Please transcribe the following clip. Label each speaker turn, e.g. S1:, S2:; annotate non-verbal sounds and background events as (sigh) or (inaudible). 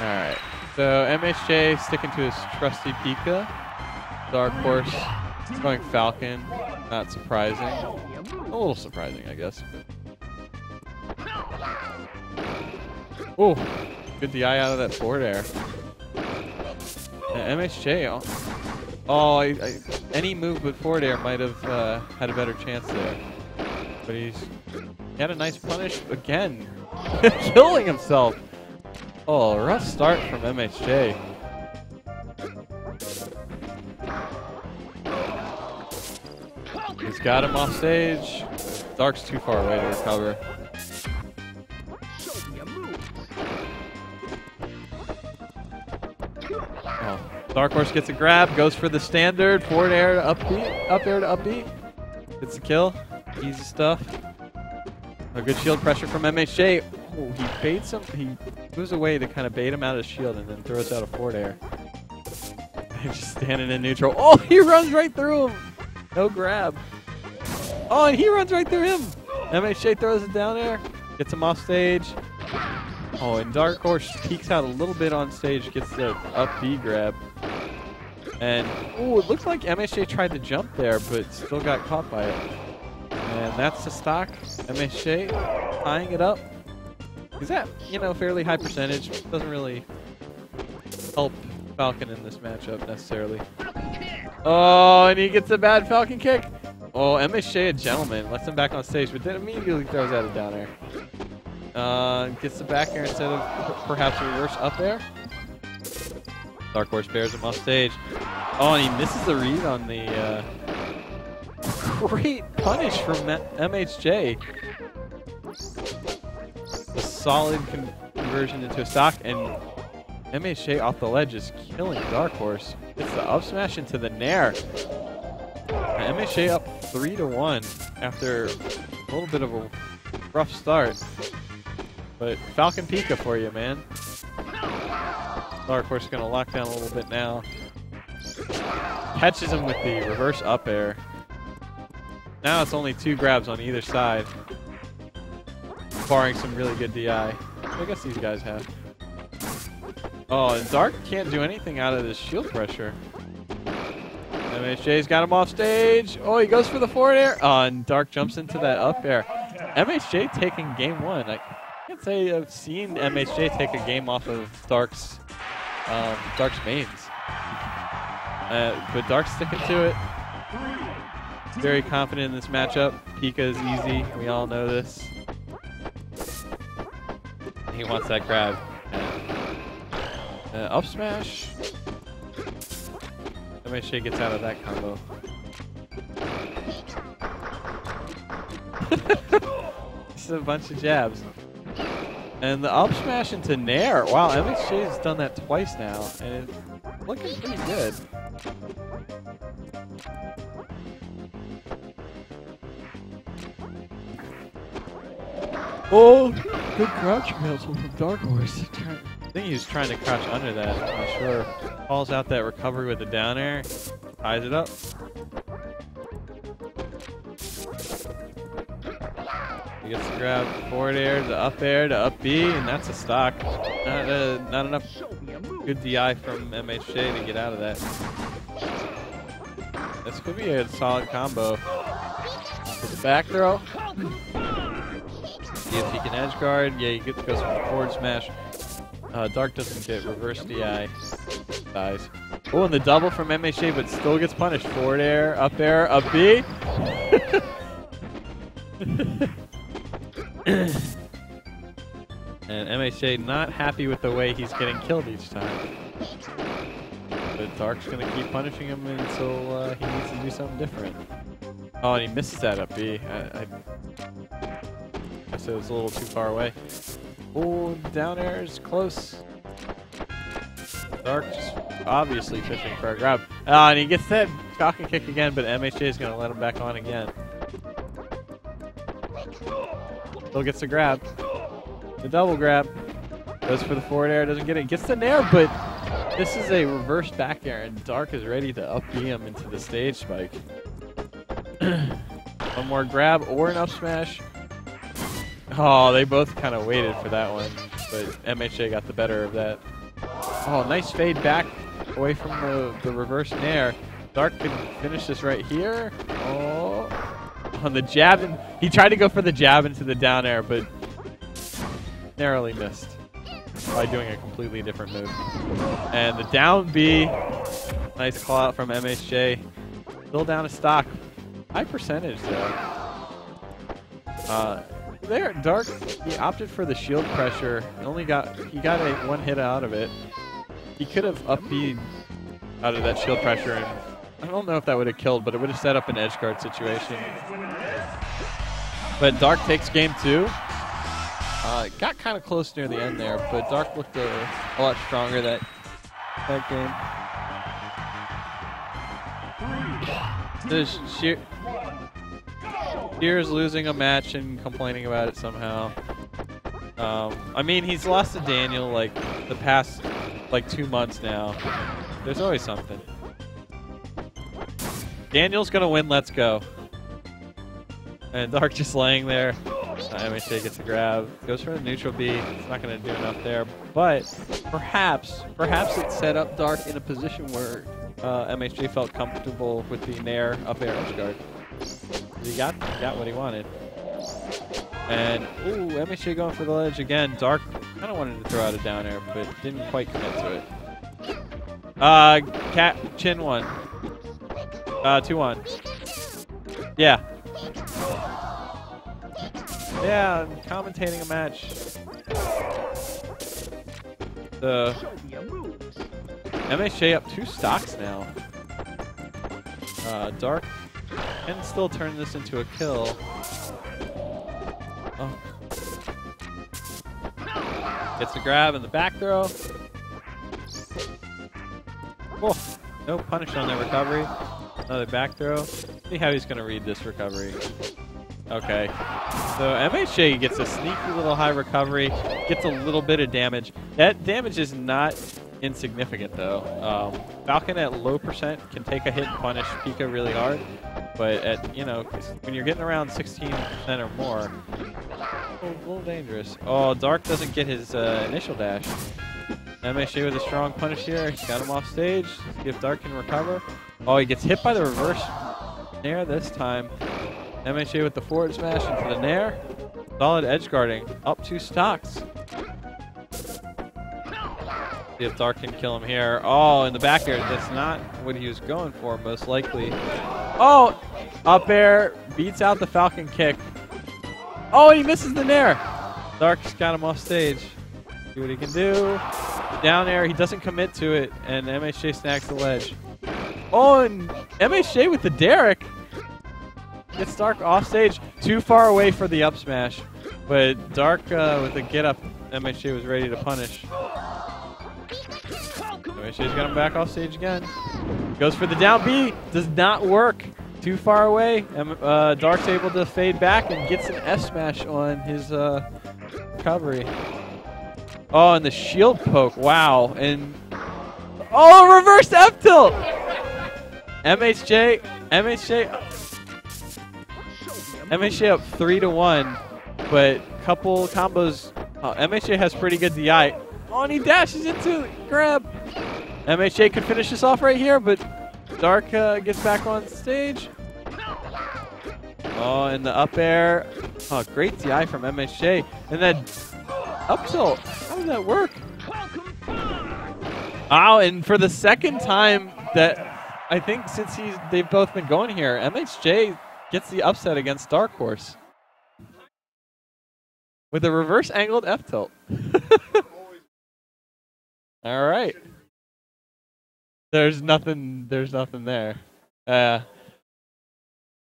S1: Alright. So MHJ sticking to his trusty Pika. Dark Horse is going Falcon. Not surprising. A little surprising, I guess. Oh, good DI out of that forward air. Yeah, MHJ. Oh, oh I, I, any move with forward air might have uh, had a better chance there. But he's he had a nice punish again, (laughs) killing himself. Oh, rough start from MHJ. He's got him off stage. Dark's too far away to recover. Oh, Dark Horse gets a grab, goes for the standard, forward air to up B, up air to up B. Gets the kill. Easy stuff. A good shield pressure from MHJ. He baits him. He moves away to kind of bait him out of his shield and then throws out a forward air. (laughs) just standing in neutral. Oh, he runs right through him. No grab. Oh, and he runs right through him. MHJ throws it down there. Gets him off stage. Oh, and Dark Horse peeks out a little bit on stage, gets the up B grab. And, oh, it looks like MHJ tried to jump there, but still got caught by it. And that's the stock. MHJ tying it up. Is that, you know, fairly high percentage? Doesn't really help Falcon in this matchup necessarily. Oh, and he gets a bad Falcon kick. Oh, MHJ a gentleman. Lets him back on stage, but then immediately throws out a down air. Uh, gets the back air instead of perhaps reverse up air. Dark Horse bears him off stage. Oh, and he misses the read on the uh, great punish from MHJ. Solid conversion into a stock, and MHJ off the ledge is killing Dark Horse. It's the up smash into the Nair. MHJ up 3 to 1 after a little bit of a rough start. But Falcon Pika for you, man. Dark Horse is going to lock down a little bit now. Catches him with the reverse up air. Now it's only two grabs on either side. Barring some really good DI. I guess these guys have. Oh, and Dark can't do anything out of this shield pressure. MHJ's got him off stage. Oh, he goes for the forward air. Oh, and Dark jumps into that up air. MHJ taking game one. I can't say I've seen MHJ take a game off of Dark's um, Dark's mains. Uh, but Dark's sticking to it. Very confident in this matchup. Pika is easy. We all know this. He wants that grab. Uh, up smash. MHJ gets out of that combo. (laughs) Just a bunch of jabs. And the up smash into Nair. Wow, MHJ has done that twice now, and it's looking pretty good. Oh, good crouch cancel from Dark Horse. I think he was trying to crouch under that. I'm sure. Calls out that recovery with the down air. Ties it up. He gets to grab forward air to up air to up B, and that's a stock. Not, uh, not enough good DI from MHJ to get out of that. This could be a solid combo. With the back throw. If he can edge guard. Yeah, gets, goes for the forward smash. Uh, Dark doesn't get reverse DI. Dies. Oh, and the double from MHJ, but still gets punished. Forward air, up air, up B. (laughs) and MHJ not happy with the way he's getting killed each time. But Dark's going to keep punishing him until uh, he needs to do something different. Oh, and he misses that up B. I, I guess it was a little too far away. Oh, down air is close. Dark's obviously fishing for a grab. Ah, and he gets that Falcon kick again, but MHJ is going to let him back on again. Still gets the grab. The double grab. Goes for the forward air, doesn't get it. Gets the nair, but this is a reverse back air, and Dark is ready to up him into the stage spike. (clears throat) one more grab or an up smash. Oh, they both kind of waited for that one, but MHJ got the better of that. Oh, nice fade back away from the, the reverse nair. Dark can finish this right here. Oh, on the jab. And he tried to go for the jab into the down air, but narrowly missed by doing a completely different move. And the down B, nice call out from MHJ. Still down a stock. High percentage though. Uh, there, Dark, he opted for the shield pressure. Only got he got a one hit out of it. He could have up out of that shield pressure, and I don't know if that would have killed, but it would have set up an edge guard situation. But Dark takes game two. Uh, got kind of close near the end there, but Dark looked a, a lot stronger that that game. There's sheer, Sheer's losing a match and complaining about it somehow. Um, I mean, he's lost to Daniel like the past like two months now. There's always something. Daniel's gonna win. Let's go. And Dark just laying there. Uh, MHJ gets a grab. Goes for the neutral B. It's not gonna do enough there, but perhaps, perhaps it set up Dark in a position where uh, MHJ felt comfortable with the Nair up air guard. He got, he got what he wanted. And, ooh, MHJ going for the ledge again. Dark kind of wanted to throw out a down air, but didn't quite commit to it. Uh, cat, chin one. Uh, two one. Yeah. Yeah, I'm commentating a match. The MHJ up two stocks now. Uh, Dark can still turn this into a kill. Oh. Gets a grab and the back throw. Oh, no punish on that recovery. Another back throw. See how he's going to read this recovery. Okay. So MHJ gets a sneaky little high recovery, gets a little bit of damage. That damage is not insignificant though. Um, Falcon at low percent can take a hit and punish Pika really hard, but at you know when you're getting around 16% or more, a little, dangerous. Oh, Dark doesn't get his uh, initial dash. MHJ with a strong punish here. Got him off stage. See if Dark can recover. Oh, he gets hit by the reverse nair this time. MHJ with the forward smash into the nair. Solid edge guarding. Up two stocks. See if Dark can kill him here. Oh, in the back air. That's not what he was going for, most likely. Oh, up air. Beats out the Falcon kick. Oh, he misses the nair. Dark's got him off stage. See what he can do. Down air. He doesn't commit to it, and MHJ snacks the ledge. Oh, and MHJ with the Derek. Gets Dark off stage. Too far away for the up smash. But Dark uh, with the get up, MHJ was ready to punish. MHJ's got him back off stage again. Goes for the down. Does not work. Too far away. Uh, Dark's able to fade back and gets an F smash on his uh, recovery. Oh, and the shield poke. Wow. And oh, reverse F tilt. MHJ, MHJ, MHJ up three to one, but couple combos. Oh, MHJ has pretty good DI. Oh, and he dashes into. Grab. MHJ could finish this off right here, but Dark uh, gets back on stage. Oh, and the up air. Oh, great DI from MHJ. And then up tilt. How did that work? Wow, and for the second time that I think since he's they've both been going here, MHJ gets the upset against Dark Horse with a reverse angled F tilt. (laughs) All right. There's nothing. There's nothing there. Uh,